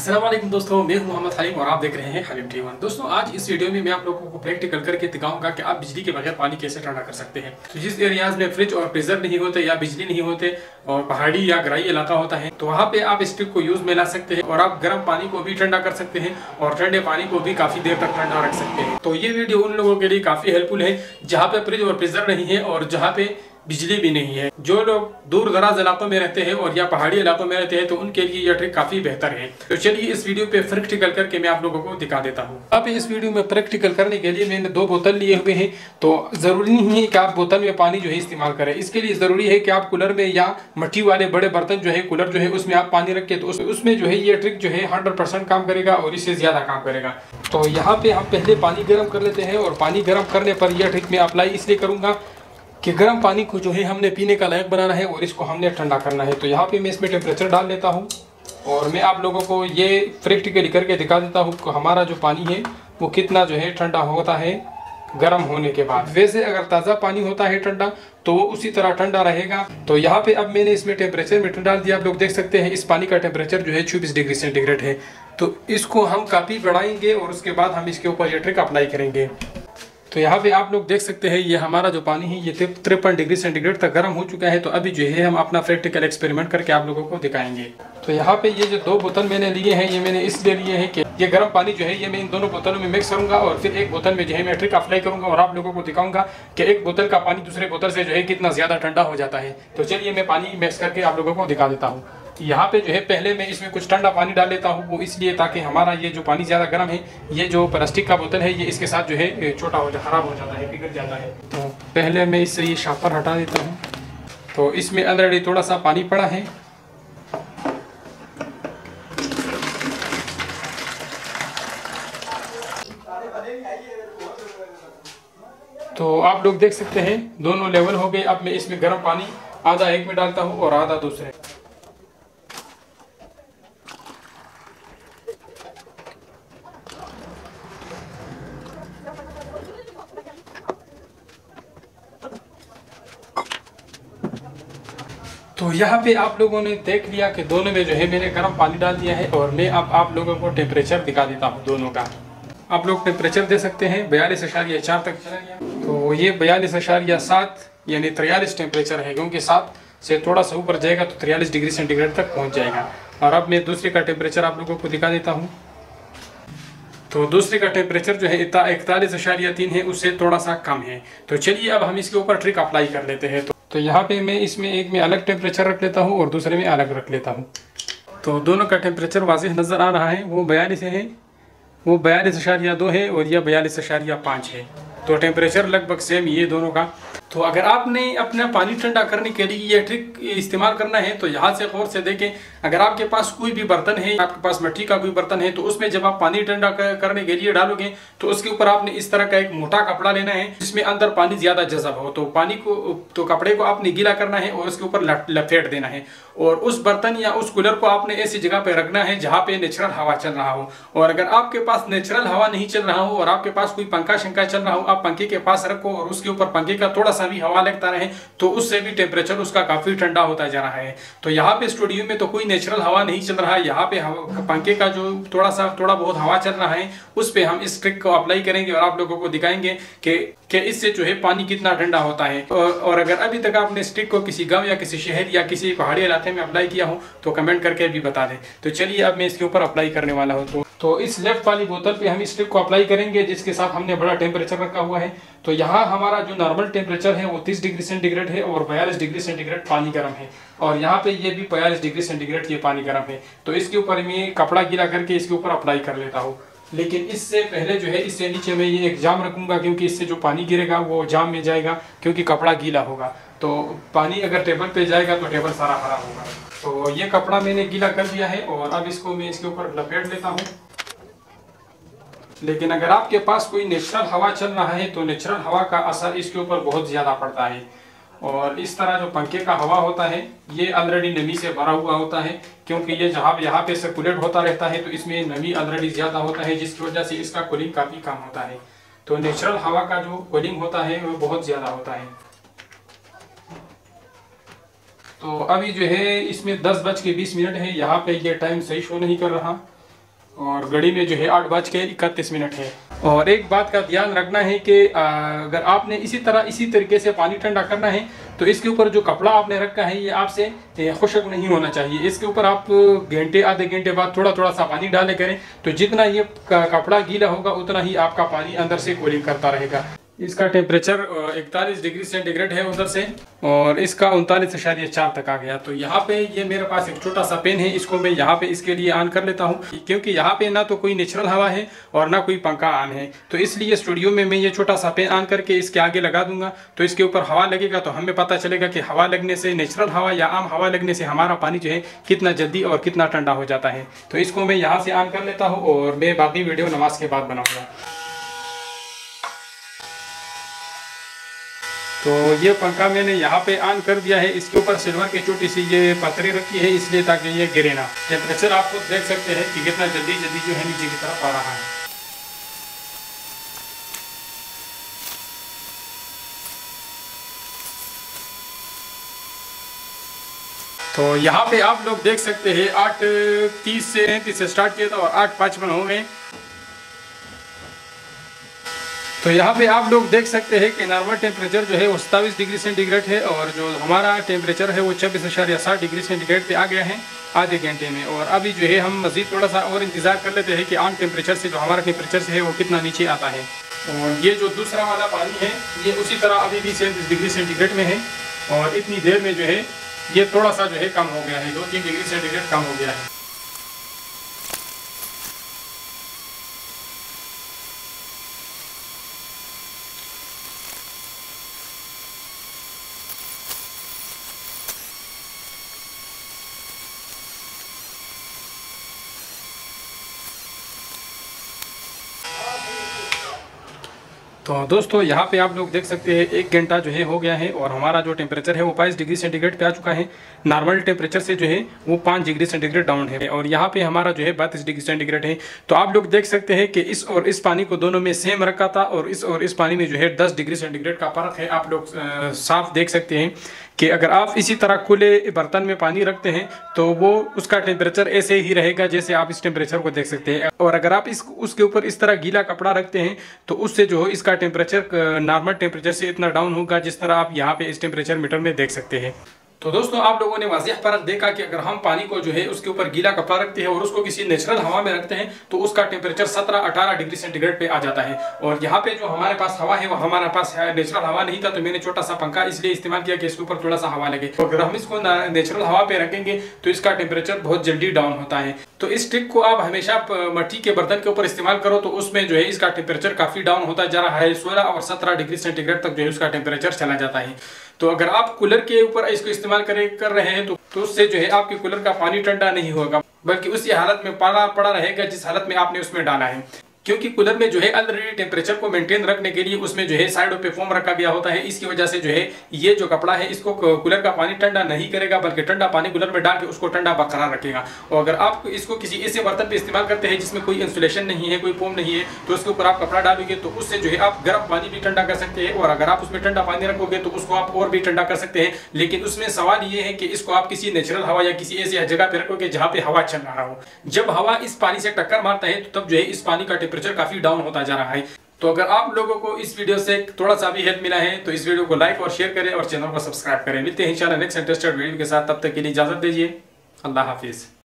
असलम दोस्तों, मैं हूँ मोहम्मद हलीम और आप देख रहे हैं हलीम टी वन दोस्तों, आज इस वीडियो में मैं आप लोगों को प्रैक्टिकल करके दिखाऊँगा कि आप बिजली के बगैर पानी कैसे ठंडा कर सकते हैं। तो जिस एरियाज़ में फ्रिज और फ्रीजर नहीं होते या बिजली नहीं होते और पहाड़ी या गराई इलाका होता है तो वहाँ पे आप इस ट्रिक को यूज़ में ला सकते हैं और आप गर्म पानी को भी ठंडा कर सकते हैं और ठंडे पानी को भी काफ़ी देर तक ठंडा रख सकते हैं। तो ये वीडियो उन लोगों के लिए काफ़ी हेल्पफुल है, जहाँ पे फ्रिज और फ्रीजर नहीं है और जहाँ पे बिजली भी नहीं है। जो लोग दूर दराज इलाकों में रहते हैं और या पहाड़ी इलाकों में रहते हैं तो उनके लिए यह ट्रिक काफ़ी बेहतर है। तो चलिए इस वीडियो पे प्रैक्टिकल करके मैं आप लोगों को दिखा देता हूँ। अब इस वीडियो में प्रैक्टिकल करने के लिए मैंने दो बोतल लिए हुए हैं तो ज़रूरी नहीं है कि आप बोतल में पानी जो है इस्तेमाल करें। इसके लिए ज़रूरी है कि आप कूलर में या मट्टी वाले बड़े बर्तन जो है, कूलर जो है, उसमें आप पानी रखे तो उसमें जो है ये ट्रिक जो है हंड्रेड काम करेगा और इससे ज़्यादा काम करेगा। तो यहाँ पे हम पहले पानी गर्म कर लेते हैं और पानी गर्म करने पर यह ट्रिक मैं अप्लाई इसलिए करूँगा कि गर्म पानी को जो है हमने पीने का लायक बनाना है और इसको हमने ठंडा करना है। तो यहाँ पे मैं इसमें टेम्परेचर डाल लेता हूँ और मैं आप लोगों को ये प्रैक्टिकली करके दिखा देता हूँ कि हमारा जो पानी है वो कितना जो है ठंडा होता है गर्म होने के बाद। वैसे अगर ताज़ा पानी होता है ठंडा तो वो उसी तरह ठंडा रहेगा। तो यहाँ पे अब मैंने इसमें टेम्परेचर मीटर डाल दिया। आप लोग देख सकते हैं, इस पानी का टेम्परेचर जो है चौबीस डिग्री सेंटीग्रेड है। तो इसको हम काफ़ी बढ़ाएँगे और उसके बाद हम इसके ऊपर ये ट्रिक अप्लाई करेंगे। तो यहाँ पे आप लोग देख सकते हैं, ये हमारा जो पानी है, ये तिरपन डिग्री सेंटीग्रेड तक गर्म हो चुका है। तो अभी जो है, हम अपना प्रैक्टिकल एक्सपेरिमेंट करके आप लोगों को दिखाएँगे। तो यहाँ पे ये जो दो बोतल मैंने लिए हैं, ये मैंने इसलिए लिए हैं कि ये गर्म पानी जो है, ये मैं इन दोनों बोतलों में मिक्स करूँगा और फिर एक बोतल में जो है, मैं ट्रिक अप्लाई करूँगा और आप लोगों को दिखाऊँगा कि एक बोतल का पानी दूसरे बोतल से जो है, कितना ज़्यादा ठंडा हो जाता है। तो चलिए मैं पानी मिक्स करके आप लोगों को दिखा देता हूँ। यहाँ पे जो है, पहले मैं इसमें कुछ ठंडा पानी डाल लेता हूँ, वो इसलिए ताकि हमारा ये जो पानी ज़्यादा गर्म है, ये जो प्लास्टिक का बोतल है, ये इसके साथ जो है छोटा हो जाता खराब हो जाता है पिघल जाता है। तो पहले मैं इससे ये शापर हटा देता हूँ। तो इसमें ऑलरेडी थोड़ा सा पानी पड़ा है। तो आप लोग देख सकते हैं, दोनों लेवल हो गए। अब मैं इसमें गर्म पानी आधा एक में डालता हूँ और आधा दूसरे। तो यहाँ पे आप लोगों ने देख लिया कि दोनों में जो है मैंने गर्म पानी डाल दिया है और मैं अब आप लोगों को टेम्परेचर दिखा देता हूँ दोनों का। आप लोग टेम्परेचर दे सकते हैं, बयालीस अशारिया चार तक चला गया। तो ये बयालीस अशारिया सात, यानी तिरयालीस टेम्परेचर है, क्योंकि सात से थोड़ा सा ऊपर जाएगा तो तिरयालीस डिग्री सेंटीग्रेड तक पहुँच जाएगा। और अब मैं दूसरे का टेम्परेचर आप लोगों को दिखा देता हूँ। तो दूसरे का टेम्परेचर जो है इकतालीस अशारिया तीन है, उससे थोड़ा सा कम है। तो चलिए अब हम इसके ऊपर ट्रिक अप्लाई कर लेते हैं। तो तो यहाँ पे मैं इसमें एक में अलग टेम्परेचर रख लेता हूँ और दूसरे में अलग रख लेता हूँ। तो दोनों का टेम्परेचर वाज नज़र आ रहा है, वो बयालीस है, वो बयालीस अशारिया दो है और यह बयालीस अशारिया पाँच है। तो टेम्परेचर लगभग सेम ये दोनों का। तो अगर आपने अपना पानी ठंडा करने के लिए ये ट्रिक इस्तेमाल करना है तो यहाँ से गौर से देखें, अगर आपके पास कोई भी बर्तन है, आपके पास मिट्टी का कोई बर्तन है तो उसमें जब आप पानी ठंडा करने के लिए डालोगे तो उसके ऊपर आपने इस तरह का एक मोटा कपड़ा लेना है, जिसमें अंदर पानी ज़्यादा जजब हो। तो पानी को तो कपड़े को आपने गीला करना है और उसके ऊपर लपेट देना है। और उस बर्तन या उस कूलर को आपने ऐसी जगह पे रखना है, जहाँ पे नेचुरल हवा चल रहा हो। और अगर आपके पास नेचुरल हवा नहीं चल रहा हो और आपके पास कोई पंखा शंखा चल रहा हो, आप पंखे के पास रखो और उसके ऊपर पंखे का थोड़ा सा भी हवा लगता रहे तो उससे भी टेम्परेचर उसका काफ़ी ठंडा होता जा रहा है। तो यहाँ पे स्टूडियो में तो कोई नेचुरल हवा नहीं चल रहा है यहाँ पे पंखे का जो थोड़ा सा थोड़ा बहुत हवा चल रहा है उस पर हम इस ट्रिक को अप्लाई करेंगे और आप लोगों को दिखाएँगे कि कि इससे जो है पानी कितना ठंडा होता है। और, और अगर अभी तक आपने इस को किसी गाँव या किसी शहर या किसी पहाड़ी इलाके में अप्लाई किया हो तो कमेंट करके भी बता दें। तो चलिए अब मैं इसके ऊपर अप्लाई करने वाला हूँ। तो तो इस लेफ़्ट वाली बोतल पे हम इस ट्रिक को अप्लाई करेंगे जिसके साथ हमने बड़ा टेम्परेचर रखा हुआ है। तो यहाँ हमारा जो नॉर्मल टेम्परेचर है वो तीस डिग्री सेंटीग्रेड है और बयालीस डिग्री सेंटीग्रेड पानी गर्म है। और यहाँ पे ये भी बयालीस डिग्री सेंटीग्रेड ये पानी गर्म है। तो इसके ऊपर मैं कपड़ा गीला करके इसके ऊपर अप्लाई कर लेता हूँ। लेकिन इससे पहले जो है, इससे नीचे मैं ये एक जाम रखूँगा क्योंकि इससे जो पानी गिरेगा वो जाम में जाएगा क्योंकि कपड़ा गीला होगा। तो पानी अगर टेबल पे जाएगा तो टेबल सारा भरा होगा। तो ये कपड़ा मैंने गीला कर दिया है और अब इसको मैं इसके ऊपर लपेट लेता हूँ। लेकिन अगर आपके पास कोई नेचुरल हवा चल रहा है तो नेचुरल हवा का असर इसके ऊपर बहुत ज़्यादा पड़ता है। और इस तरह जो पंखे का हवा होता है, ये ऑलरेडी नमी से भरा हुआ होता है, क्योंकि ये जहाँ यहाँ पे सर्कुलेट होता रहता है तो इसमें नमी ऑलरेडी ज़्यादा होता है, जिसकी वजह से इसका कूलिंग काफ़ी कम होता है। तो नेचुरल हवा का जो कूलिंग होता है, वो बहुत ज़्यादा होता है। तो अभी जो है, इसमें दस बज के बीस मिनट है, यहाँ पे ये टाइम सही शो नहीं कर रहा। और घड़ी में जो है आठ बज के इकतीस मिनट है। और एक बात का ध्यान रखना है कि अगर आपने इसी तरह, इसी तरीके से पानी ठंडा करना है तो इसके ऊपर जो कपड़ा आपने रखा है, ये आपसे खुशक नहीं होना चाहिए। इसके ऊपर आप घंटे, आधे घंटे बाद थोड़ा थोड़ा सा पानी डाले करें तो जितना ये कपड़ा गीला होगा, उतना ही आपका पानी अंदर से कूलिंग करता रहेगा। इसका टेम्परेचर इकतालीस डिग्री सेंटीग्रेड है उधर से, और इसका उनतालीस इशारिया चार तक आ गया। तो यहाँ पे ये मेरे पास एक छोटा सा पेन है, इसको मैं यहाँ पे इसके लिए ऑन कर लेता हूँ, क्योंकि यहाँ पे ना तो कोई नेचुरल हवा है और ना कोई पंखा ऑन है। तो इसलिए स्टूडियो में मैं ये छोटा सा पेन ऑन करके इसके आगे लगा दूँगा। तो इसके ऊपर हवा लगेगा तो हमें पता चलेगा कि हवा लगने से नेचुरल हवा या आम हवा लगने से हमारा पानी जो है कितना जल्दी और कितना ठंडा हो जाता है। तो इसको मैं यहाँ से ऑन कर लेता हूँ और मैं बाकी वीडियो नमाज़ के बाद बनाऊँगा। तो ये पंखा मैंने यहाँ पे ऑन कर दिया है। इसके ऊपर सिल्वर की छोटी सी ये पतरी रखी है, इसलिए ताकि ये गिरे ना। टेम्परेचर आप खुद देख सकते हैं कि कितना जल्दी जल्दी जो है नीचे की तरफ़ आ रहा है। तो यहाँ पे आप लोग देख सकते हैं, आठ तीस से तैंतीस से स्टार्ट किया था और आठ पचपन हो गए। तो यहाँ पे आप लोग देख सकते हैं कि नॉर्मल टेम्परेचर जो है वो सतावीस डिग्री सेंटीग्रेड है और जो हमारा टेम्परेचर है वो छब्बीस अशारिया साठ डिग्री सेंटीग्रेड पे आ गया है आधे घंटे में। और अभी जो है हम मज़ीद थोड़ा सा और इंतज़ार कर लेते हैं कि आम टेम्परेचर से जो हमारा टेम्परेचर है वो कितना नीचे आता है। और ये जो दूसरा वाला पानी है, ये उसी तरह अभी भी सैंतीस डिग्री सेंटीग्रेड में है और इतनी देर में जो है ये थोड़ा सा जो है कम हो गया है, दो तीन डिग्री सेंटीग्रेड कम हो गया है। तो दोस्तों, यहाँ पे आप लोग देख सकते हैं, एक घंटा जो है हो गया है और हमारा जो टेम्परेचर है वो बाईस डिग्री सेंटीग्रेड पे आ चुका है। नॉर्मल टेम्परेचर से जो है वो पाँच डिग्री सेंटीग्रेड डाउन है। और यहाँ पे हमारा जो है बत्तीस डिग्री सेंटीग्रेड है। तो आप लोग देख सकते हैं कि इस और इस पानी को दोनों में सेम रखा था और इस और इस पानी में जो है दस डिग्री सेंटीग्रेड का फ़र्क है। आप लोग साफ़ देख सकते हैं। कि अगर आप इसी तरह खुले बर्तन में पानी रखते हैं तो वो उसका टेम्परेचर ऐसे ही रहेगा जैसे आप इस टेम्परेचर को देख सकते हैं। और अगर आप इस, उसके ऊपर इस तरह गीला कपड़ा रखते हैं तो उससे जो है इसका टेम्परेचर नॉर्मल टेम्परेचर से इतना डाउन होगा जिस तरह आप यहाँ पे इस टेम्परेचर मीटर में देख सकते हैं। तो दोस्तों, आप लोगों ने वाजिह फ़र्क देखा कि अगर हम पानी को जो है उसके ऊपर गीला कपड़ा रखते हैं और उसको किसी नेचुरल हवा में रखते हैं तो उसका टेम्परेचर 17-18 डिग्री सेंटीग्रेड पे आ जाता है। और यहाँ पे जो हमारे पास हवा है, वो हमारे पास नेचुरल हवा नहीं था तो मैंने छोटा सा पंखा इसलिए इस्तेमाल किया कि इसके ऊपर थोड़ा सा हवा लगे। तो अगर हम इसको नेचुरल हवा पे रखेंगे तो इसका टेम्परेचर बहुत जल्दी डाउन होता है। तो इस ट्रिक को आप हमेशा मट्टी के बर्तन के ऊपर इस्तेमाल करो तो उसमें जो है इसका टेम्परेचर काफ़ी डाउन होता जा रहा है, सोलह और सत्रह डिग्री सेंटीग्रेड तक जो है उसका टेम्परेचर चला जाता है। तो अगर आप कूलर के ऊपर इसको इस्तेमाल करें रहे हैं तो, तो उससे जो है आपके कूलर का पानी ठंडा नहीं होगा बल्कि उसी हालत में पड़ा पड़ा रहेगा जिस हालत में आपने उसमें डाला है। क्योंकि कूलर में जो है ऑलरेडी टेम्परेचर को मेंटेन रखने के लिए उसमें जो है साइडों पे फोम रखा गया होता है। इसकी वजह से जो है ये जो कपड़ा है, इसको कूलर का पानी ठंडा नहीं करेगा, बल्कि ठंडा पानी कूलर में डाल के उसको ठंडा बरकरार रखेगा। और अगर आप इसको किसी ऐसे बर्तन पे इस्तेमाल करते हैं जिसमें कोई इंसुलेशन नहीं है, कोई फोम नहीं है तो उसके ऊपर आप कपड़ा डालोगे तो उससे जो है आप गर्म पानी भी ठंडा कर सकते हैं। और अगर आप उसमें ठंडा पानी रखोगे तो उसको आप और भी ठंडा कर सकते हैं। लेकिन उसमें सवाल ये है कि इसको आप किसी नेचुरल हवा या किसी ऐसी जगह पे रखोगे जहाँ पे हवा चल रहा हो। जब हवा इस पानी से टक्कर मारता है तो तब जो है इस पानी का टेम्परेचर काफ़ी डाउन होता जा रहा है। तो अगर आप लोगों को इस वीडियो से थोड़ा सा भी हेल्प मिला है तो इस वीडियो को लाइक और शेयर करें और चैनल को सब्सक्राइब करें। मिलते हैं इंशाल्लाह नेक्स्ट इंटरेस्टेड वीडियो के साथ। तब तक के लिए इजाज़त दीजिए। अल्लाह हाफिज़।